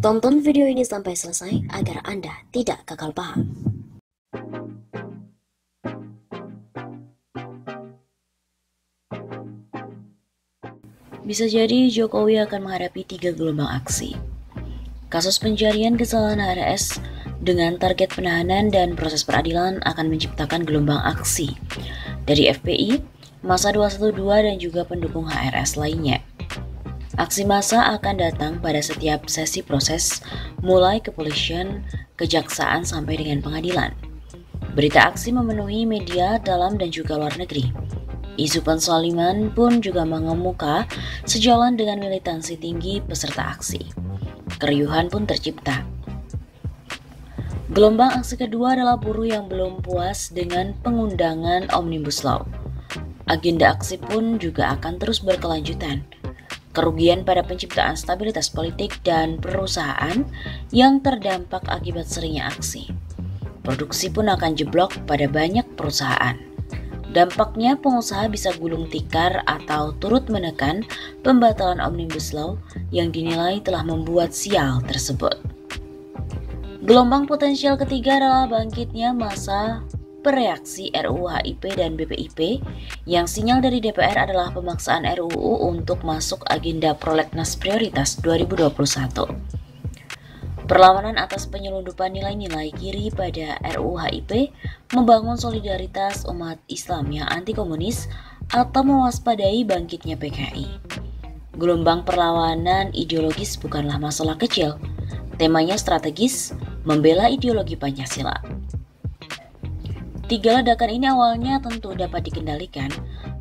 Tonton video ini sampai selesai agar Anda tidak gagal paham. Bisa jadi Jokowi akan menghadapi tiga gelombang aksi. Kasus pencarian kesalahan HRS dengan target penahanan dan proses peradilan akan menciptakan gelombang aksi dari FPI, masa 212 dan juga pendukung HRS lainnya. Aksi massa akan datang pada setiap sesi proses, mulai kepolisian, kejaksaan sampai dengan pengadilan. Berita aksi memenuhi media dalam dan juga luar negeri. Isu pensoliman pun juga mengemuka sejalan dengan militansi tinggi peserta aksi. Keriuhan pun tercipta. Gelombang aksi kedua adalah buruh yang belum puas dengan pengundangan Omnibus Law. Agenda aksi pun juga akan terus berkelanjutan. Kerugian pada penciptaan stabilitas politik dan perusahaan yang terdampak akibat seringnya aksi. Produksi pun akan jeblok pada banyak perusahaan. Dampaknya pengusaha bisa gulung tikar atau turut menekan pembatalan Omnibus Law yang dinilai telah membuat sial tersebut. Gelombang potensial ketiga adalah bangkitnya masa pereaksi RUU HIP dan BPIP yang sinyal dari DPR adalah pemaksaan RUU untuk masuk agenda prolegnas prioritas 2021. Perlawanan atas penyelundupan nilai-nilai kiri pada RUU HIP membangun solidaritas umat Islam yang anti komunis atau mewaspadai bangkitnya PKI. Gelombang perlawanan ideologis bukanlah masalah kecil. Temanya strategis, membela ideologi Pancasila. Tiga ledakan ini awalnya tentu dapat dikendalikan,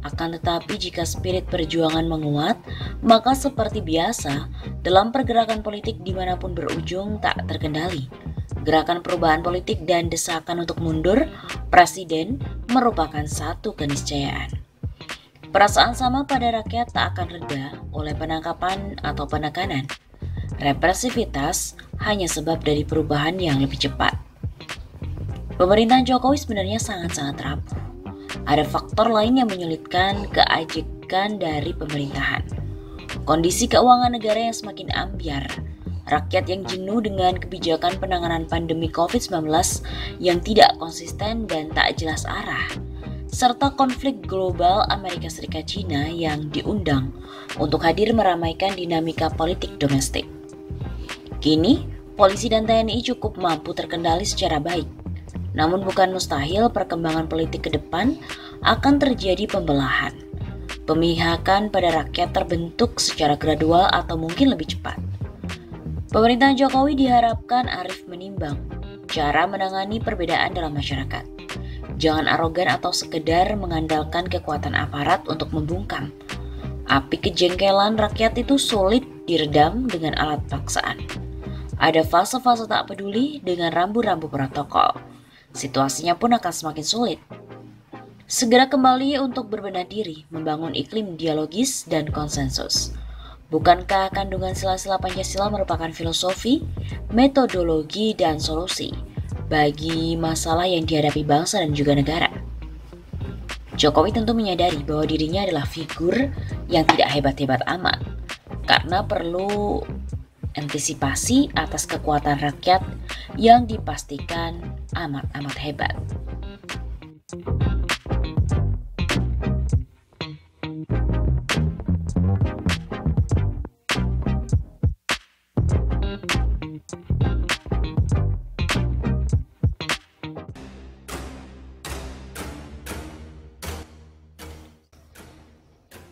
akan tetapi jika spirit perjuangan menguat, maka seperti biasa, dalam pergerakan politik di mana pun berujung tak terkendali. Gerakan perubahan politik dan desakan untuk mundur presiden merupakan satu keniscayaan. Perasaan sama pada rakyat tak akan reda oleh penangkapan atau penekanan. Represivitas hanya sebab dari perubahan yang lebih cepat. Pemerintahan Jokowi sebenarnya sangat-sangat rapuh. Ada faktor lain yang menyulitkan keajekan dari pemerintahan. Kondisi keuangan negara yang semakin ambiar, rakyat yang jenuh dengan kebijakan penanganan pandemi COVID-19 yang tidak konsisten dan tak jelas arah, serta konflik global Amerika Serikat Cina yang diundang untuk hadir meramaikan dinamika politik domestik. Kini, polisi dan TNI cukup mampu terkendali secara baik namun bukan mustahil perkembangan politik ke depan akan terjadi pembelahan. Pemihakan pada rakyat terbentuk secara gradual atau mungkin lebih cepat. Pemerintahan Jokowi diharapkan arif menimbang cara menangani perbedaan dalam masyarakat. Jangan arogan atau sekedar mengandalkan kekuatan aparat untuk membungkam. Api kejengkelan rakyat itu sulit diredam dengan alat paksaan. Ada fase-fase tak peduli dengan rambu-rambu protokol situasinya pun akan semakin sulit. Segera kembali untuk berbenah diri, membangun iklim dialogis dan konsensus. Bukankah kandungan sila-sila Pancasila merupakan filosofi, metodologi, dan solusi bagi masalah yang dihadapi bangsa dan juga negara? Jokowi tentu menyadari bahwa dirinya adalah figur yang tidak hebat-hebat amat, karena perlu antisipasi atas kekuatan rakyat yang dipastikan amat-amat hebat.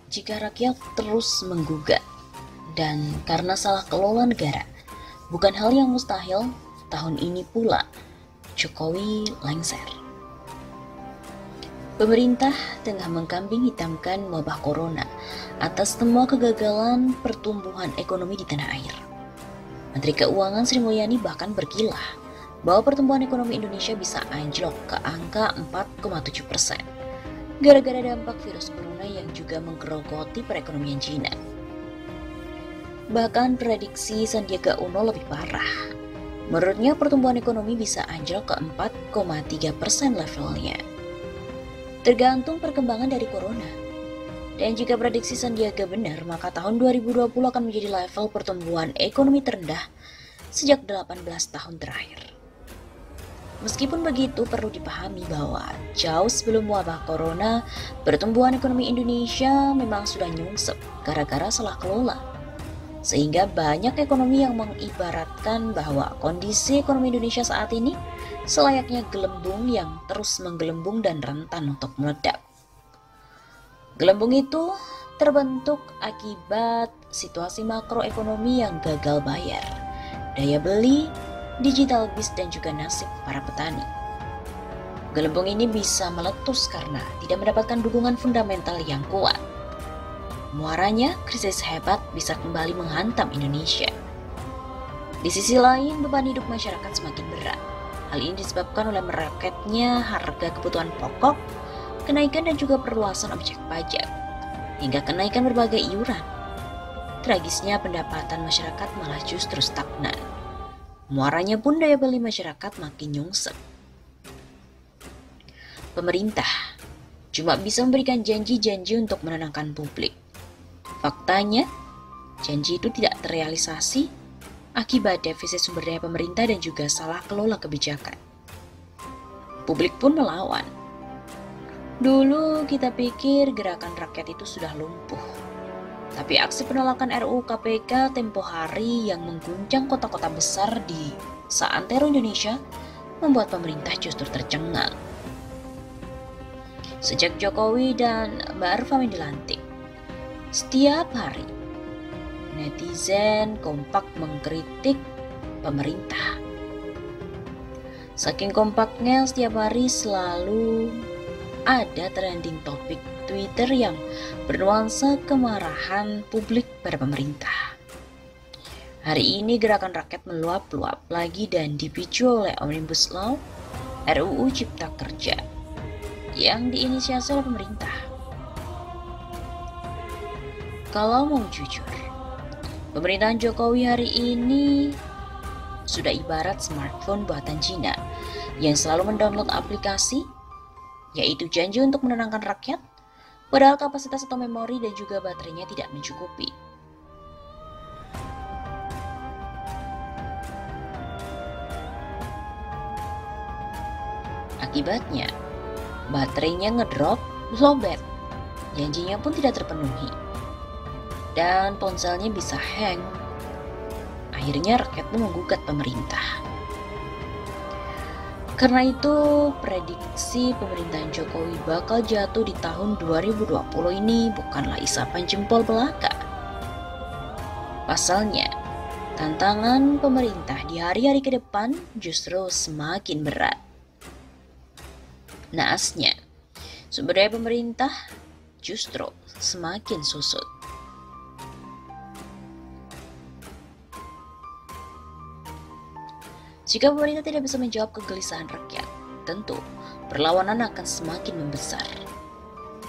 Jika rakyat terus menggugat dan karena salah kelola negara, bukan hal yang mustahil tahun ini pula Jokowi lengser. Pemerintah tengah mengkambing hitamkan wabah corona atas semua kegagalan pertumbuhan ekonomi di tanah air. Menteri Keuangan Sri Mulyani bahkan berkilah bahwa pertumbuhan ekonomi Indonesia bisa anjlok ke angka 4,7 persen gara-gara dampak virus corona yang juga menggerogoti perekonomian Cina. Bahkan prediksi Sandiaga Uno lebih parah. Menurutnya pertumbuhan ekonomi bisa anjlok ke 4,3 persen levelnya. Tergantung perkembangan dari corona. Dan jika prediksi Sandiaga benar, maka tahun 2020 akan menjadi level pertumbuhan ekonomi terendah sejak 18 tahun terakhir. Meskipun begitu, perlu dipahami bahwa jauh sebelum wabah corona, pertumbuhan ekonomi Indonesia memang sudah nyungsep gara-gara salah kelola. Sehingga banyak ekonomi yang mengibaratkan bahwa kondisi ekonomi Indonesia saat ini selayaknya gelembung yang terus menggelembung dan rentan untuk meledak. Gelembung itu terbentuk akibat situasi makroekonomi yang gagal bayar, daya beli digital bis dan juga nasib para petani. Gelembung ini bisa meletus karena tidak mendapatkan dukungan fundamental yang kuat. Muaranya, krisis hebat bisa kembali menghantam Indonesia. Di sisi lain, beban hidup masyarakat semakin berat. Hal ini disebabkan oleh meraketnya harga kebutuhan pokok, kenaikan dan juga perluasan objek pajak, hingga kenaikan berbagai iuran. Tragisnya pendapatan masyarakat malah justru stagnan. Muaranya pun daya beli masyarakat makin nyungsep. Pemerintah cuma bisa memberikan janji-janji untuk menenangkan publik. Faktanya, janji itu tidak terrealisasi akibat defisit sumber daya pemerintah dan juga salah kelola kebijakan. Publik pun melawan. Dulu kita pikir gerakan rakyat itu sudah lumpuh tapi aksi penolakan RUU KPK tempo hari yang mengguncang kota-kota besar di seantero Indonesia membuat pemerintah justru tercengang. Sejak Jokowi dan Mbak Arfa dilantik, setiap hari netizen kompak mengkritik pemerintah. Saking kompaknya setiap hari selalu ada trending topik Twitter yang bernuansa kemarahan publik pada pemerintah. Hari ini gerakan rakyat meluap-luap lagi dan dipicu oleh Omnibus Law RUU Cipta Kerja yang diinisiasi oleh pemerintah. Kalau mau jujur, pemerintahan Jokowi hari ini sudah ibarat smartphone buatan Cina yang selalu mendownload aplikasi, yaitu janji untuk menenangkan rakyat, padahal kapasitas atau memori dan juga baterainya tidak mencukupi. Akibatnya, baterainya ngedrop, lowbat, janjinya pun tidak terpenuhi. Dan ponselnya bisa hang. Akhirnya rakyat pun menggugat pemerintah. Karena itu, prediksi pemerintahan Jokowi bakal jatuh di tahun 2020 ini bukanlah isapan jempol belaka. Pasalnya, tantangan pemerintah di hari-hari ke depan justru semakin berat. Naasnya, sumber daya pemerintah justru semakin susut. Jika pemerintah tidak bisa menjawab kegelisahan rakyat, tentu perlawanan akan semakin membesar.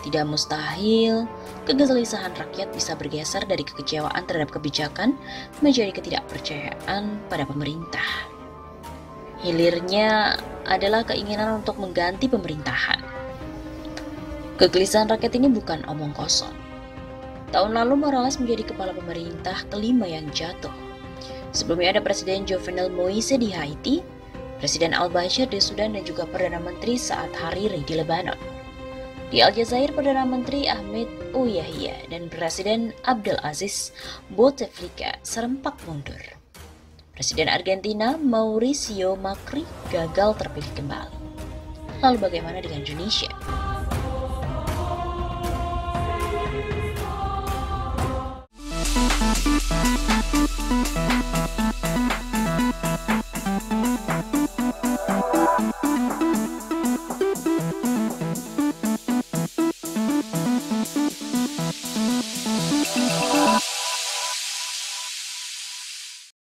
Tidak mustahil, kegelisahan rakyat bisa bergeser dari kekecewaan terhadap kebijakan menjadi ketidakpercayaan pada pemerintah. Hilirnya adalah keinginan untuk mengganti pemerintahan. Kegelisahan rakyat ini bukan omong kosong. Tahun lalu Morales menjadi kepala pemerintah kelima yang jatuh Sebelumnya ada Presiden Jovenel Moise di Haiti, Presiden Al-Bashir di Sudan dan juga Perdana Menteri saat Hariri di Lebanon. Di Aljazair, Perdana Menteri Ahmed Ouyahia dan Presiden Abdel Aziz Bouteflika serempak mundur. Presiden Argentina Mauricio Macri gagal terpilih kembali. Lalu bagaimana dengan Indonesia?